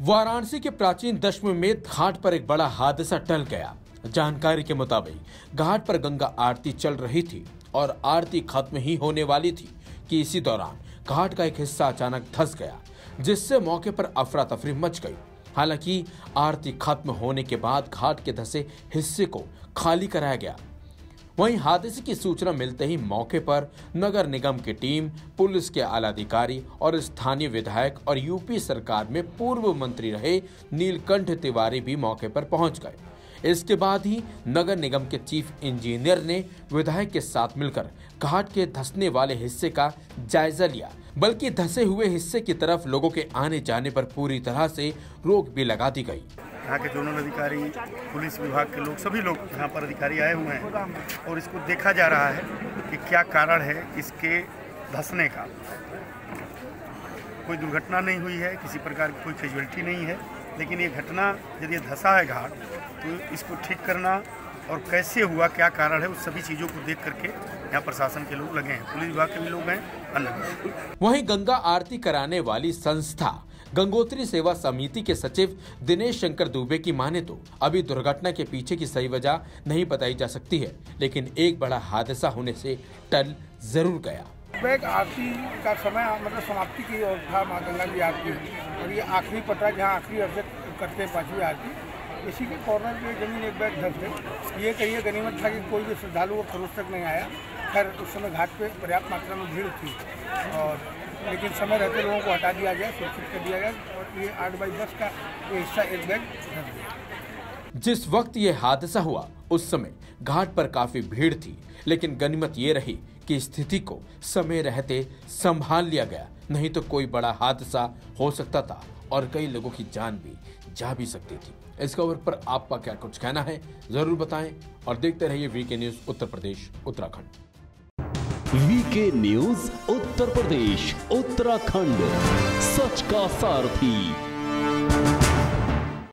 वाराणसी के प्राचीन दशमेध घाट पर एक बड़ा हादसा टल गया। जानकारी के मुताबिक घाट पर गंगा आरती चल रही थी और आरती खत्म ही होने वाली थी कि इसी दौरान घाट का एक हिस्सा अचानक धस गया, जिससे मौके पर अफरा तफरी मच गई। हालाँकि आरती खत्म होने के बाद घाट के धसे हिस्से को खाली कराया गया। वहीं हादसे की सूचना मिलते ही मौके पर नगर निगम की टीम, पुलिस के आला अधिकारी और स्थानीय विधायक और यूपी सरकार में पूर्व मंत्री रहे नीलकंठ तिवारी भी मौके पर पहुँच गए। इसके बाद ही नगर निगम के चीफ इंजीनियर ने विधायक के साथ मिलकर घाट के धसने वाले हिस्से का जायजा लिया, बल्कि धसे हुए हिस्से की तरफ़ लोगों के आने जाने पर पूरी तरह से रोक भी लगा दी गई। यहाँ के जोनल अधिकारी, पुलिस विभाग के लोग, सभी लोग यहाँ पर अधिकारी आए हुए हैं और इसको देखा जा रहा है कि क्या कारण है इसके धंसने का। कोई दुर्घटना नहीं हुई है, किसी प्रकार की कोई कैजुअलिटी नहीं है, लेकिन ये घटना यदि धसा है घाट तो इसको ठीक करना और कैसे हुआ, क्या कारण है, उस सभी चीज़ों को देख करके यहाँ प्रशासन के लोग लगे हैं पुलिस विभाग के भी लोग हैं अन्य वहीं गंगा आरती कराने वाली संस्था गंगोत्री सेवा समिति के सचिव दिनेश शंकर दुबे की माने तो अभी दुर्घटना के पीछे की सही वजह नहीं बताई जा सकती है लेकिन एक बड़ा हादसा होने से टल ज़रूर गया। बैग आरती का समय मतलब समाप्ति की ओर था माँ गंगा की आरती। और ये आखिरी पटरा जहाँ आखिरी अर्जत करते हैं पांचवी आरती इसी के कॉर्नर पे ज़मीन एक बैग धस गई। ये कहिए गनीमत था कि कोई भी श्रद्धालु वो खरोज तक नहीं आया। खैर, उस समय घाट पे पर्याप्त मात्रा में भीड़ थी और लेकिन समय रहते लोगों को हटा दिया गया, सुरक्षित कर दिया गया और ये आठ बाई दस का हिस्सा एक बैग धस गया जिस वक्त ये हादसा हुआ, उस समय घाट पर काफ़ी भीड़ थी, लेकिन गनीमत ये रही कि स्थिति को समय रहते संभाल लिया गया। नहीं तो कोई बड़ा हादसा हो सकता था और कई लोगों की जान भी जा भी सकती थी। इस खबर पर आपका क्या कुछ कहना है, ज़रूर बताएँ और देखते रहिए V K news, Uttar Pradesh, Uttarakhand. V K news Uttar Pradesh Uttarakhand सच का सारथी।